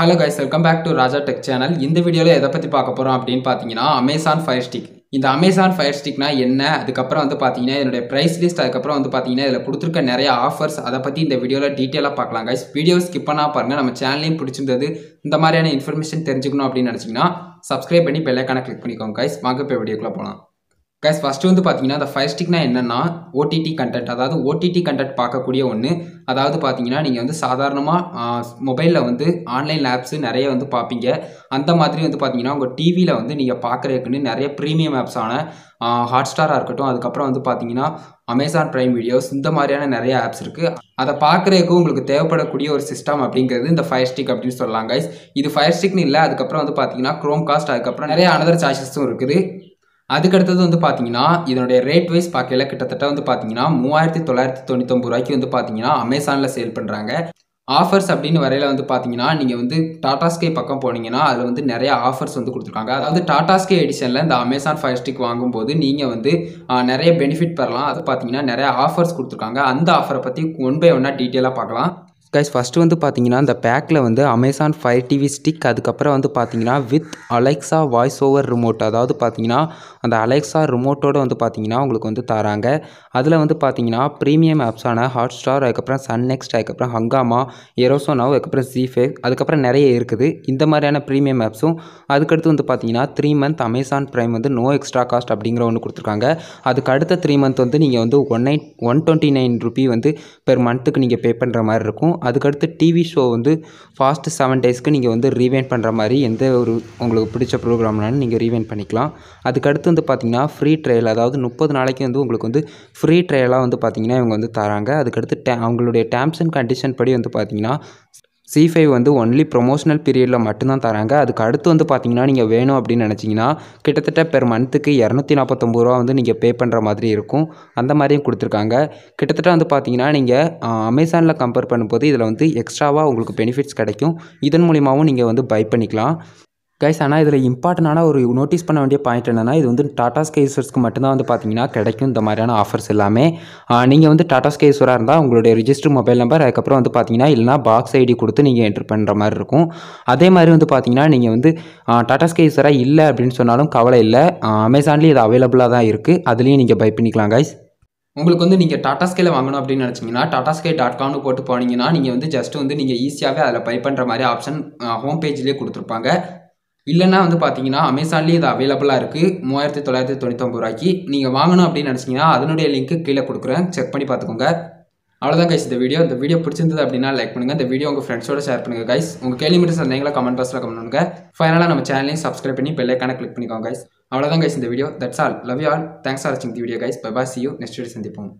Hello guys welcome back to Raja tech channel இந்த வீடியோவில் எதை பற்றி பார்க்க போகிறோம் அப்படின்னு பார்த்தீங்கன்னா அமேசான் ஃபயர் ஸ்டிக் இந்த அமேசான் ஃபயர் ஸ்டிக்னா என்ன? அதுக்கப்புறம் வந்து பார்த்தீங்கன்னா என்னோட ப்ரைஸ் லிஸ்ட் அதுக்கப்புறம் வந்து பார்த்தீங்கன்னா இதில் கொடுத்துருக்க நிறைய ஆஃபர்ஸ் அதை பற்றி இந்த வீடியோவில் டீட்டெயிலாக பார்க்கலாம் கைஸ் வீடியோ ஸ்கிப் பண்ணால் பாருங்கள் நம்ம சேனலையும் பிடிச்சிருந்தது இந்த மாதிரியான இன்ஃபர்மேஷன் தெரிஞ்சுக்கணும் அப்படின்னு நினச்சிங்கன்னா சப்ஸ்கிரைப் பண்ணி பெல்லைக்கான கிளிக் பண்ணிக்கோங்க கைஸ் வாங்க இப்போ வீடியோக்குள்ளே போகலாம் கைஸ் ஃபஸ்ட்டு வந்து பார்த்தீங்கன்னா அந்த ஃபயர் ஸ்டிக்னா என்னென்னா ஓடிடி கண்டென்ட் அதாவது ஓடிடி கண்டென்ட் பார்க்கக்கூடிய ஒன்று அதாவது பார்த்தீங்கன்னா நீங்கள் வந்து சாதாரணமாக மொபைலில் வந்து ஆன்லைன் ஆப்ஸு நிறைய வந்து பார்ப்பீங்க. அந்த மாதிரி வந்து பார்த்தீங்கன்னா உங்கள் டிவியில் வந்து நீங்கள் பார்க்குறதுக்குன்னு நிறைய ப்ரீமியம் ஆப்ஸான ஹாட்ஸ்டாராக இருக்கட்டும் அதுக்கப்புறம் வந்து பார்த்தீங்கன்னா அமேசான் ப்ரைம் வீடியோஸ் இந்த மாதிரியான நிறைய ஆப்ஸ் இருக்குது அதை பார்க்குறதுக்கு உங்களுக்கு தேவைப்படக்கூடிய ஒரு சிஸ்டம் அப்படிங்கிறது இந்த ஃபயர் ஸ்டிக் அப்படின்னு சொல்லலாம் கைஸ் இது ஃபயர் ஸ்டிக்னு இல்லை அதுக்கப்புறம் வந்து பார்த்தீங்கன்னா க்ரோம் காஸ்ட் அதுக்கப்புறம் நிறைய அனதர் சாய்ஸஸும் இருக்குது. அதுக்கடுத்தது வந்து பார்த்தீங்கன்னா இதனுடைய ரேட் வைஸ் பார்க்கல கிட்டத்தட்ட வந்து பார்த்தீங்கன்னா மூவாயிரத்தி தொள்ளாயிரத்தி தொண்ணூத்தொம்பது ரூபாய்க்கு வந்து பார்த்தீங்கன்னா அமேசானில் சேல் பண்ணுறாங்க ஆஃபர்ஸ் அப்படின்னு வரையில் வந்து பார்த்தீங்கன்னா நீங்கள் வந்து டாடா ஸ்கை பக்கம் போனீங்கன்னா அதில் வந்து நிறைய ஆஃபர்ஸ் வந்து கொடுத்துருக்காங்க. அதாவது டாடா ஸ்கே எடிஷனில் இந்த அமேசான் ஃபயர் ஸ்டிக் வாங்கும்போது நீங்கள் வந்து நிறைய பெனிஃபிட் பெறலாம். அது பார்த்தீங்கன்னா நிறைய ஆஃபர்ஸ் கொடுத்துருக்காங்க. அந்த ஆஃபரை பற்றி ஒன் பை ஒன்னாக டீட்டெயிலாக பார்க்கலாம். கைஸ் ஃபஸ்ட்டு வந்து பார்த்தீங்கன்னா இந்த பேக்கில் வந்து அமேசான் ஃபயர் டிவி ஸ்டிக் அதுக்கப்புறம் வந்து பார்த்தீங்கன்னா with Alexa voice over remote அதாவது பார்த்தீங்கன்னா அந்த அலெக்ஸா ரிமோட்டோட வந்து பார்த்தீங்கன்னா உங்களுக்கு வந்து தராங்க. அதில் வந்து பார்த்தீங்கன்னா ப்ரீமியம் ஆப்ஸான ஹாட் ஸ்டார் அதுக்கப்புறம் சன் நெக்ஸ்ட் அதுக்கப்புறம் ஹங்காமா எரோசோனாவ் அதுக்கப்புறம் ஜிஃபேக் அதுக்கப்புறம் நிறைய இருக்குது. இந்த மாதிரியான ப்ரீமியம் ஆப்ஸும் அதுக்கடுத்து வந்து பார்த்தீங்கன்னா த்ரீ மந்த் அமேசான் ப்ரைம் வந்து நோ எக்ஸ்ட்ரா காஸ்ட் அப்படிங்கிற ஒன்று கொடுத்துருக்காங்க. அதுக்கு அடுத்த த்ரீ மந்த் வந்து நீங்கள் வந்து one nine one twenty nine rupee வந்து பெர் மந்த்துக்கு நீங்கள் பே பண்ணுற மாதிரி இருக்கும். அதுக்கடுத்து டிவி ஷோ வந்து ஃபாஸ்ட் செவன் டேஸ்க்கு நீங்கள் வந்து ரீவைண்ட் பண்ணுற மாதிரி எந்த ஒரு உங்களுக்கு பிடிச்ச ப்ரோக்ராம்னாலும் நீங்கள் ரீவைண்ட் பண்ணிக்கலாம். அதுக்கடுத்து வந்து பார்த்தீங்கன்னா ஃப்ரீ ட்ரையல் அதாவது முப்பது நாளைக்கு வந்து உங்களுக்கு வந்து ஃப்ரீ ட்ரையலாக வந்து பார்த்தீங்கன்னா இவங்க வந்து தராங்க. அதுக்கடுத்து டே அவங்களுடைய டேர்ம்ஸ் அண்ட் கண்டிஷன் படி வந்து பார்த்தீங்கன்னா சி ஃபைவ் வந்து ஒன்லி ப்ரொமோஷனல் பீரியடில் மட்டும்தான் தராங்க. அதுக்கு அடுத்து வந்து பார்த்தீங்கன்னா நீங்கள் வேணும் அப்படின்னு நினச்சிங்கன்னா கிட்டத்தட்ட பெர் மந்த்துக்கு இரநூத்தி நாற்பத்தொம்பது ரூபா வந்து நீங்கள் பே பண்ணுற மாதிரி இருக்கும். அந்த மாதிரியும் கொடுத்துருக்காங்க. கிட்டத்தட்ட வந்து பார்த்தீங்கன்னா நீங்கள் அமேசானில் கம்பேர் பண்ணும்போது இதில் வந்து எக்ஸ்ட்ராவாக உங்களுக்கு பெனிஃபிட்ஸ் கிடைக்கும். இதன் மூலிமாவும் நீங்கள் வந்து பை பண்ணிக்கலாம். கைஸ் ஆனால் இதில் இம்பார்ட்டண்டான ஒரு நோட்டீஸ் பண்ண வேண்டிய பாயிண்ட் என்னென்னா இது வந்து டாடா ஸ்கை யூசர்ஸ்க்கு மட்டும்தான் வந்து பார்த்தீங்கன்னா கிடைக்கும் இந்த மாதிரியான ஆஃபர்ஸ் எல்லாமே. நீங்கள் வந்து டாடா ஸ்கை யூசராக இருந்தால் உங்களுடைய ரிஜிஸ்டர் மொபைல் நம்பர் அதுக்கப்புறம் வந்து பார்த்தீங்கன்னா இல்லைனா பாக்ஸ் ஐடி கொடுத்து நீங்கள் என்ட்ரு பண்ணுற மாதிரி இருக்கும். அதே மாதிரி வந்து பார்த்தீங்கன்னா நீங்கள் வந்து டாடா ஸ்கை யூசராக இல்லை அப்படின்னு சொன்னாலும் கவலை இல்லை. அமேசான்லேயும் இது அவைலபிளாக தான் இருக்குது அதுலேயும் நீங்கள் பை பண்ணிக்கலாம் கைஸ் உங்களுக்கு வந்து நீங்கள் டாடா ஸ்கேல வாங்கணும் அப்படின்னு நினச்சிங்கன்னா டாடா ஸ்கே டாட் காம்னு போட்டு போனீங்கன்னா நீங்கள் வந்து ஜஸ்ட் வந்து நீங்கள் ஈஸியாகவே அதில் பை பண்ணுற மாதிரி ஆப்ஷன் ஹோம் பேஜ்லேயே கொடுத்துருப்பாங்க. இல்லைன்னா வந்து பார்த்தீங்கன்னா அமேசான்லேயும் இது அவைலபிளாக இருக்குது மூவாயிரத்தி தொள்ளாயிரத்தி தொண்ணூத்தொம்பது ரூபாய்க்கு. நீங்கள் வாங்கணும் அப்படின்னு நினச்சிங்கன்னா அதனுடைய லிங்க்கு கீழே கொடுக்குறேன். செக் பண்ணி பார்த்துக்கோங்க. அவ்வளோதான் கைஸ் இந்த வீடியோ இந்த வீடியோ பிடிச்சிருந்தது அப்படின்னா லைக் பண்ணுங்கள் இந்த வீடியோ உங்கள் ஃப்ரெண்ட்ஸோட ஷேர் பண்ணுங்கள் கைஸ் உங்கள் கேள்வி மட்டும் சந்தேகங்களை கமெண்ட் பாக்ஸில் கமெண்ட் பண்ணுங்க. ஃபைனலாக நம்ம சேனலையும் சப்ஸ்கிரைப் பண்ணி பெல்லைக்கான கிளிக் பண்ணிக்கோங்க கைஸ் அவ்வளோதான் கைஸ் இந்த video that's all love you all thanks for வாட்சிங் the video guys bye bye see you next video சந்திப்போம்.